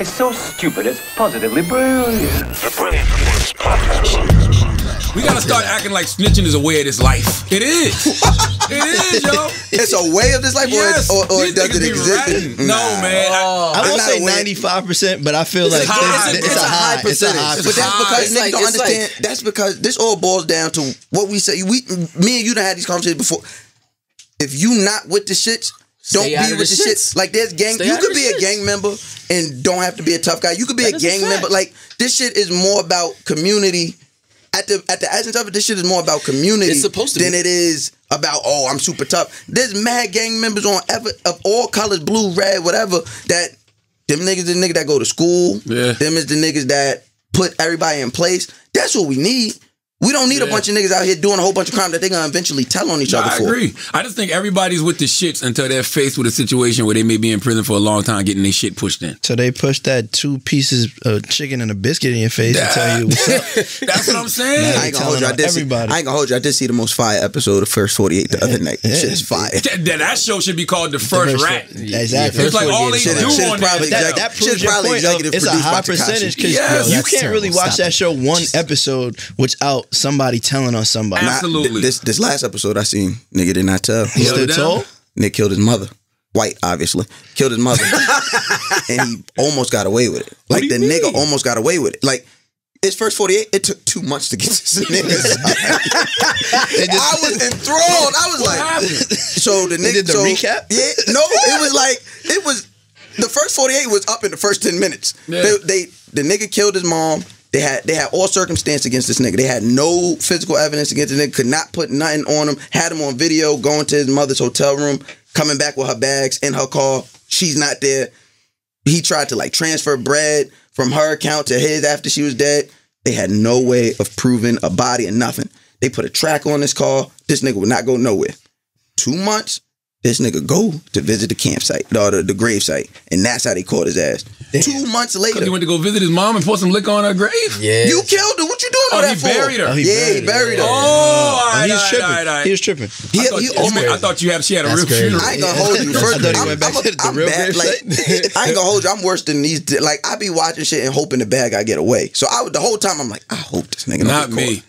It's so stupid, it's positively brilliant. We gotta start acting like snitching is a way of this life. It is. it is, yo. It's a way of this life, Yes. or, it- or, or it doesn't exist. ratting. No, man. I- I It's will not say ninety five percent, but I feel It's like high. it's, It's a a high, But it's a high that's because It's niggas like- don't it's understand. that's because this all boils down to what we say. We, me and you done had these conversations before. If you not with the shits, don't Stay out be with the the shits. shits. Like there's gang. Stay you could be the a shits. gang member and don't have to be a tough guy. You could be That a is a gang member. Like this shit is more about community. At the at the essence of it, this shit is more about community It's supposed to than be. it is about oh I'm super tough. There's mad gang members on ever of all colors, blue, red, whatever. That them niggas, the niggas that go to school. Yeah. Them is the niggas that put everybody in place. That's what we need. We don't need a bunch of niggas out here doing a whole bunch of crime that they're gonna eventually tell on each No, other I for. agree. I just think everybody's with the shits until they're faced with a situation where they may be in prison for a long time getting their shit pushed in. So they push that two pieces of chicken and a biscuit in your face and tell you what's up. That's what I'm saying. Nah, I ain't gonna hold you. I telling did see, everybody. I ain't gonna hold you. I did see the most fire episode of First 48 the other night. Yeah. Shit is fire. That, that- that show should be called The First first Rat. one. Exactly. It's like all they Shit, do shit is on probably there. That, exactly- that shit's proves your probably point. Of, executive it's a high percentage because Yes. you can't really watch that show one episode without somebody telling on somebody. Nah, Absolutely. Th- This this last episode I seen, nigga did not tell. He Held stood it tall. Nick killed his mother. White, obviously. Killed his mother. and he almost got away with it. Like the you nigga almost got away with it. Like his first 48, it took two months to get this nigga. I was enthralled. I was What like, happened? so the They nigga did the so- recap? Yeah, no, it was like it was the first 48 was up in the first 10 minutes. Yeah. They, they the nigga killed his mom. They had they had all circumstance against this nigga. They had no physical evidence against the nigga. Could not put nothing on him. Had him on video going to his mother's hotel room, coming back with her bags in her car. She's not there. He tried to like transfer bread from her account to his after she was dead. They had no way of proving a body or nothing. They put a track on this car. This nigga would not go nowhere. Two months, this nigga go to visit the campsite, or the, the grave site, and that's how they caught his ass. Two months later, He went to go visit his mom and pour some liquor on her grave. Yeah. you killed her. What you doing Oh, all he that for? buried her. Oh, he yeah, buried he buried her. Oh, Oh, all right, he was tripping. all right, all right. He was tripping. He, I thought, he you- oh, almost- I thought you had she had a That's real crazy. funeral. I ain't gonna hold you. First, I thought he I'm, went back I'm, to the I'm real bad. grave Like. I ain't gonna hold you. I'm worse than these. Like I be watching shit and hoping the bad guy get away. So I would the whole time I'm like, I hope this nigga don't Not caught. me.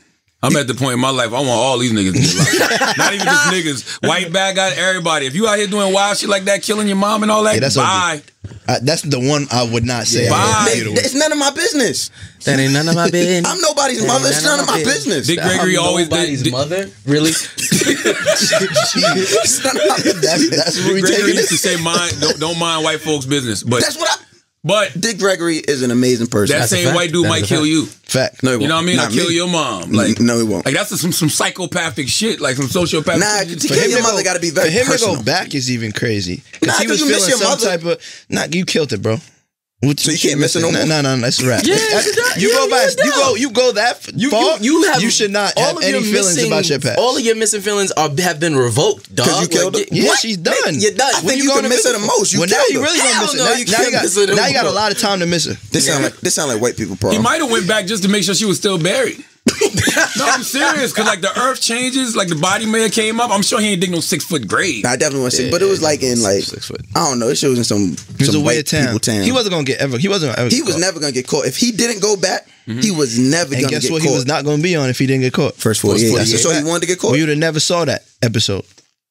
I'm at the point in my life I want all these niggas to get locked. Not even just niggas. White bad guy, everybody. If you out here doing wild shit like that, killing your mom and all that, Yeah, that's bye. Uh, that's the one I would not say. I Bye. would They- be the one. it's none of my business. That ain't none of my business. I'm nobody's mother. It's none of my business. Dick Gregory always nobody's did. mother. Really? It's none of my. That's, that's where we Dick Gregory taking used to say, "Mind, don't, don't mind white folks' business." But That's what I. but Dick Gregory is an amazing person. that That's same white dude That's might kill fact. you. Fact. no, he You know what I mean? Or Not kill your mom. Like no, he won't. Like that's some some psychopathic shit. Like some sociopathic. Nah, shit. to kill your mother got to be very For him personal. to go back is even crazy. Because Nah, he 'cause was you miss feeling your some mother. type of. Nah, you killed it, bro. What, So you can't miss it no more? No, no, no, that's a wrap. Yeah, you're done. you Yeah, go by. you're You done. go. You go that You, far. you, you have You should not all have of any your feelings missing- about your past. All of your missing feelings are have been revoked, dog. 'Cause you killed her? Yeah, what? she's done. You're done. I think you going can to miss her the most. You well, now you really gonna Hell miss her. no, Now, you now you can't got, miss her now you got a lot of time to miss her. This sound like this sound like white people He might have went back just to make sure she was still buried. no, I'm serious. Cause like the earth changes, like the body may have came up. I'm sure he ain't dig no six foot grave. Nah, I definitely want to see, but it was like in like Six foot. I don't know. It was in some He was some a white weird town. people town. He wasn't gonna get ever. He wasn't. Ever He was caught. never gonna get caught. If he didn't go back, mm-hmm. he was never And gonna guess get what? caught. He was not gonna be on if he didn't get caught. first forty eight. That's a So he wanted to get caught. We would have never saw that episode.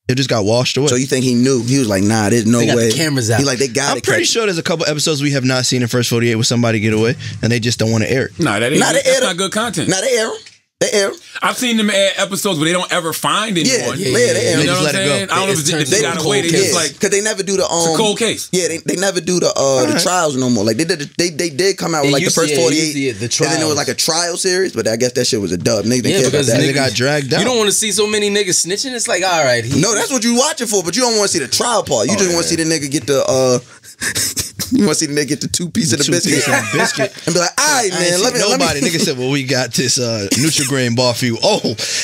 It just got washed away. So you think he knew? He was like, Nah, there's no They got way. the cameras out. He like they got I'm it. pretty sure there's a couple episodes we have not seen in First 48 where somebody get away and they just don't want to air it. Nah, that ain't Nah, they that's aired not him. good content. Nah, they air him. They air. I've seen them air episodes where they don't ever find anyone. Yeah, yeah, you yeah, they air him. know just what let I'm it go. saying? I don't know if It's it's, they got away. They just like because they never do the um. a cold case. Yeah, they, they never do the uh the trials no more. Like they did, the, they they did come out with like the first yeah, it forty used to be eight, the and then it was like a trial series. But I guess that shit was a dub. Niggas Yeah, because that. They got dragged out. You don't want to see so many niggas snitching. It's like, all right, he, No, that's what you watching for, but you don't want to see the trial part. You Oh, just want to see the nigga get the uh you want to see the nigga get the two piece of the biscuit, piece of biscuit. and be like, all right, man, seen let me nobody. let me Nigga said, "Well, we got this uh, Nutrigrain bar for you." Oh,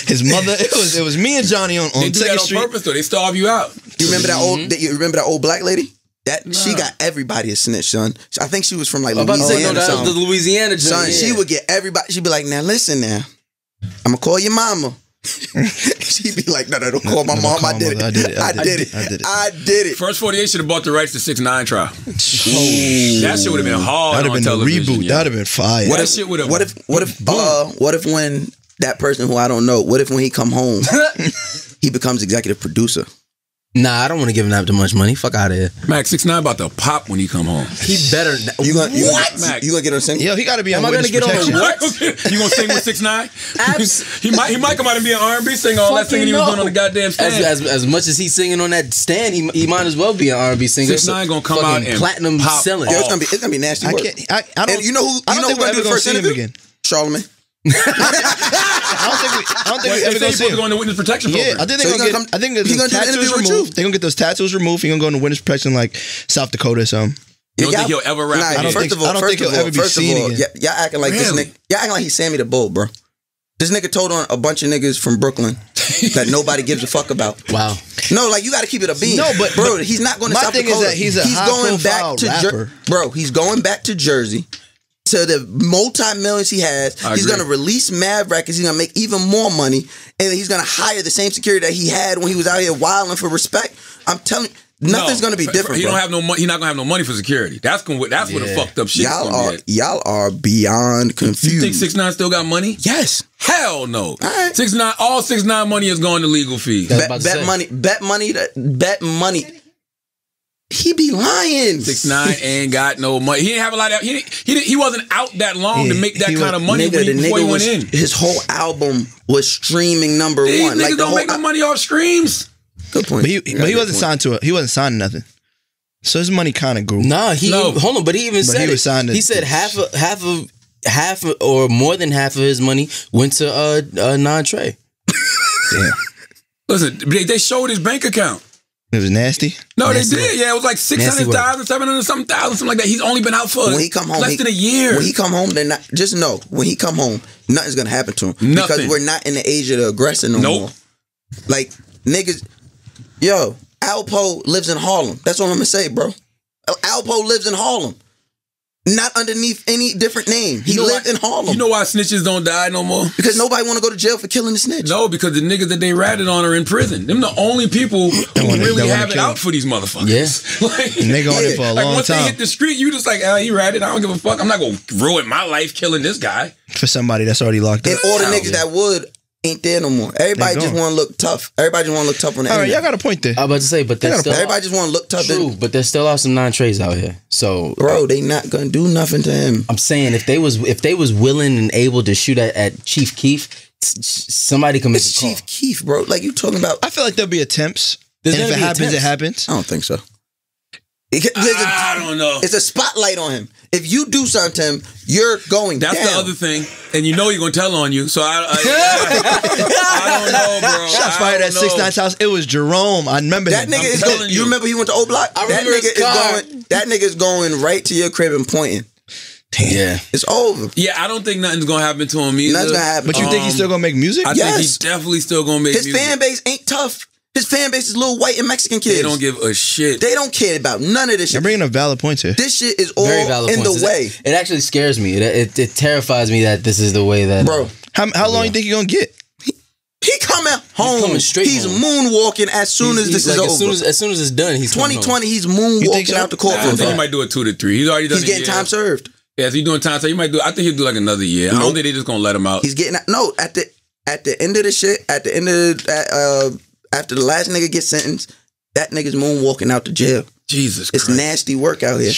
his mother. It was it was me and Johnny on they on do Second that on Street. purpose though. They starve you out. You remember that Mm-hmm. old? That, you remember that old black lady? That she got everybody a snitch, son. I think she was from like I'm about to say, no, Louisiana. or that was the Louisiana joint. son, yeah. she would get everybody. She'd be like, "Now listen, now, I'm gonna call your mama. She'd be like, no, no, don't call my No, mom. call I my did, mother. it. I did it. I did it. I did it. First 48 should have bought the rights to 6 9 trial. That shit would have been hard That'd have been the television. reboot. yeah. That'd have been fire. What That if, shit would've- what if, what if, uh, what if when that person who I don't know, what if when he come home, he becomes executive producer? Nah, I don't want to give him that much money. Fuck out of here. Mac 6 9 about to pop when he come home. He better. You gonna, you what? Gonna, you gonna get on single? Yo, he got to be Am I gonna witness get on the what? you gonna sing with 6 9 Abs- He might he might come out and be an R&B singer all that Fucking singing he was doing on the goddamn stand. As, as, as much as he's singing on that stand, he, he might as well be an R&B singer. 6ix9ine gonna come out and platinum pop selling. Yo, it's gonna be, it's gonna be nasty I work. can't. I, I don't. And you know who? I don't know think who we're gonna do ever the gonna first see him interview? again. Charlamagne. I don't think we. I don't think we they ever gonna see supposed to him. go into witness protection Yeah, program. I think So they're he gonna gonna get. come- I think he gonna do the tattoos with removed. you? They're gonna get those tattoos removed. He gonna go into witness protection like South Dakota or something. You don't Yeah, think he'll ever rap Nah, again? I don't first think- of all, I don't first think he'll all, ever be first of seen all, again. y'all acting like Really? this nigga. Y'all acting like he's Sammy the Bull, bro. This nigga told on a bunch of niggas from Brooklyn that nobody gives a fuck about. Wow. No, like you got to keep it a bean. No, but- bro, but he's not going to my South thing is Dakota. that he's a he's going high-profile back to Jer- bro. He's going back to Jersey to the multi millions he has. I he's agree. going to release mad records. He's going to make even more money, and he's going to hire the same security that he had when he was out here wilding for respect. I'm telling you, nothing's No, going to be different. He bro. don't have no money. He's not gonna have no money for security. That's gonna. That's where the fucked up shit. y'all are at. y'all are beyond confused. You think six nine still got money? Yes. Hell no. right. Six nine. All six nine money is going to legal fees. Bet, bet money. Bet money. That bet money. He be lying. Six nine ain't got no money. He didn't have a lot of. He he, he wasn't out that long to make that kind was- of money nigga, when he, the before nigga he was, went in. his whole album was streaming number These one. niggas Like don't make no money off streams. Good point. But he, but he wasn't point. signed to it. He wasn't signed to nothing. So his money kind of grew. Nah, he No. hold on, but he even But said he it. was signed to- he said half of half of half or more than half of his money went to uh, uh non Trey. Damn. Listen, they, they showed his bank account. It was nasty. No, Nasty they did. Yeah, it was like six hundred thousand, seven hundred something thousand, something like that. He's only been out for When he come home, less he- than a year. When he come home, then just know when he come home, nothing's gonna happen to him because we're not in the age of the aggressor no Nope. more. Like niggas, yo, Alpo lives in Harlem. That's what I'm gonna say, bro. Alpo lives in Harlem, not underneath any different name. He You know lived why- in Harlem You know why snitches don't die no more? because nobody want to go to jail for killing the snitch. No, because the niggas that they ratted on are in prison. Them the only people who wanna- really have it out for these motherfuckers. Yeah. like, And they go on it for a like long once they hit the street, you just like, ah, he ratted. I don't give a fuck. I'm not gonna ruin my life killing this guy. for somebody that's already locked up. And all the niggas yeah. that would ain't there no more. Everybody just want to look tough. Everybody just want to look tough on the All right, y'all got a point there. I was about to say, but there's still Everybody just want to look tough. true, but there still are some non Treys out here. So Bro, they not gonna do nothing to him. I'm saying if they was if they was willing and able to shoot at, at Chief Keef, s- s- somebody can make It's a call. Chief Keef, bro. Like you talking about? I feel like there'll be attempts. There's and if it gonna be happens, it attempts. happens. I don't think so. It, there's a- I don't know. It's a spotlight on him. If you do something to him, you're going That's down. the other thing, and you know you're gonna tell on you. So I, I, I don't know, bro. Shots I fired don't at Six know. Nine's house. It was Jerome. I remember That him. nigga I'm is telling going. you. You remember he went to O Block? I that remember nigga his is car. going. That nigga is going right to your crib and pointing. Yeah. It's over. Yeah, I don't think nothing's gonna happen to him either. Nothing's gonna happen. But you think he's Um, still gonna make music? I Yes. think he's definitely still gonna make His music. fan base ain't tough. His fan base is little white and Mexican kids. They don't give a shit. They don't care about none of this You're shit. bringing up valid points here. This shit is all Very valid in points. the It- way, It, actually scares me. It, it it terrifies me that this is the way that bro. How, how long you think you're gonna get? He coming home. He's, coming straight He's home. moonwalking as soon He's- as this he's is like, over. as soon as as soon as it's done, he's coming home. 2020, he's moonwalking so? out the Nah, I courtroom. think he might do a two to three. He's already done. He's getting year. time served. Yeah, if he's doing time, so he might do. I think he'll do like another year. I don't think they're just gonna let him out. He's getting no at the at the end of the shit. At the end of the, uh, after the last nigga gets sentenced, that nigga's moonwalking out to jail. Jesus It's Christ. nasty work out here.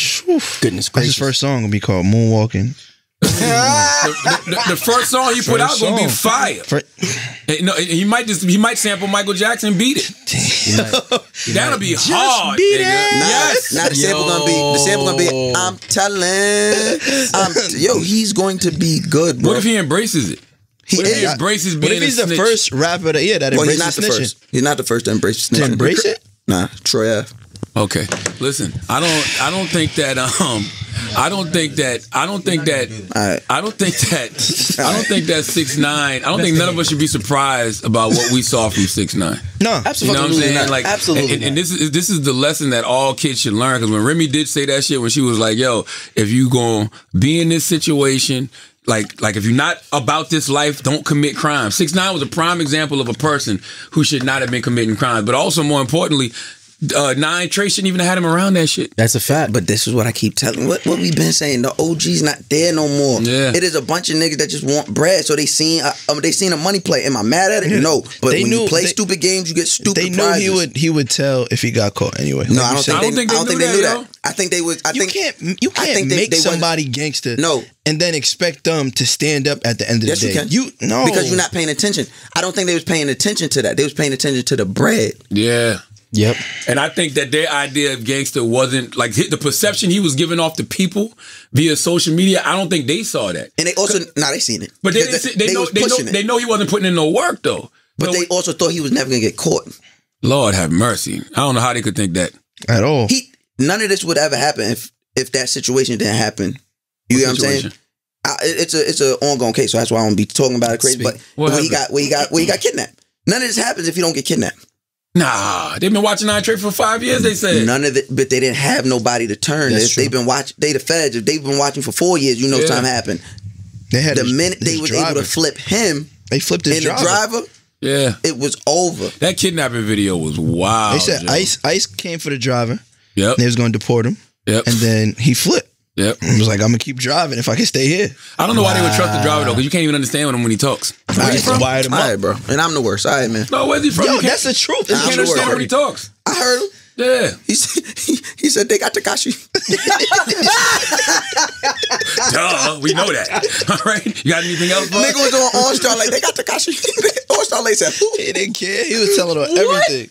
Goodness That's his first song gonna be called Moonwalking. the, the- the first song he put out First gonna be fire. For, Eh, No, he might just he might sample Michael Jackson beat it. That'll be hard. beat nigga. it. Nah, Yes. nah, the sample gonna be the sample gonna be. I'm telling, I'm yo, he's going to be good, bro. What if he embraces it? He What if he is? embraces what if he's a the snitch? first rapper that yeah that Well, he's embraces not the snitching? first. He's not the first to embrace snitching. To embrace it? Nah, Troy Ave. Okay, listen. I don't. I don't think that. Um. I don't think that. I don't think that. All right. I don't think that. I don't think that six nine. I don't think none of us should be surprised about what we saw from six nine. No, You know what I'm Absolutely saying? not. Like, Absolutely and, and not. this is this is the lesson that all kids should learn. Because when Remy did say that shit, when she was like, "Yo, if you gonna be in this situation, like like if you're not about this life, don't commit crimes. Six nine was a prime example of a person who should not have been committing crimes. But also more importantly, uh, nine Trey shouldn't even have had him around that shit. That's a fact. But this is what I keep telling. What what we been saying? The OG's not there no more. Yeah. It is a bunch of niggas that just want bread. So they seen uh, um, they seen a money play. Am I mad at it? No. But They when knew- you play they- stupid games, you get stupid. They knew prizes. he would he would tell if he got caught anyway. No, Like I don't said. think, I don't they, I don't think knew they knew that, that. yo. I think they would. I You think can't you can't think they- make they wasn't- somebody gangster No. and then expect them to stand up at the end of Yes, the you day. can. You no because you're not paying attention. I don't think they was paying attention to that. They was paying attention to the bread. Yeah. Yep. And I think that their idea of gangster wasn't like the perception he was giving off to people via social media. I don't think they saw that. And they also now they seen it. But they, didn't see- they, know they know it. they know he wasn't putting in no work though. But No, they also thought he was never gonna get caught. Lord have mercy. I don't know how they could think that. at all. He none of this would ever happen if if that situation didn't happen. You know what I'm saying? I, it's a it's an ongoing case, so that's why I don't be talking about it crazy. Speak. But What when he got when he got when he got kidnapped, none of this happens if you don't get kidnapped. Nah, they've been watching Nine Trey for five years. They said. None of it, but they didn't have nobody to turn. That's if true. they've been watching, they the feds. If they've been watching for four years, you know Yeah. something happened. They had The his- minute they his was driver. able to flip him they flipped his and the driver. driver, Yeah, it was over. that kidnapping video was wild. They said yo. Ice Ice came for the driver. Yep. They was going to deport him, Yep. and then he flipped. Yep. He was like, "I'm gonna keep driving if I can stay here." I don't know why they would trust the driver though, because you can't even understand him when he talks. All Where's he from? Wired him All up. right, bro. And I'm the worst. All right, man. No, where's he from? Yo, You can't- that's the truth. You I'm can't the understand him worst. when he talks. I heard him. Yeah. He said, he, he said they got Tekashi. Duh, we know that. All right. You got anything else, bro? Nigga was on All Star like they got Tekashi. All Star like said, who? He didn't care. He was telling her everything.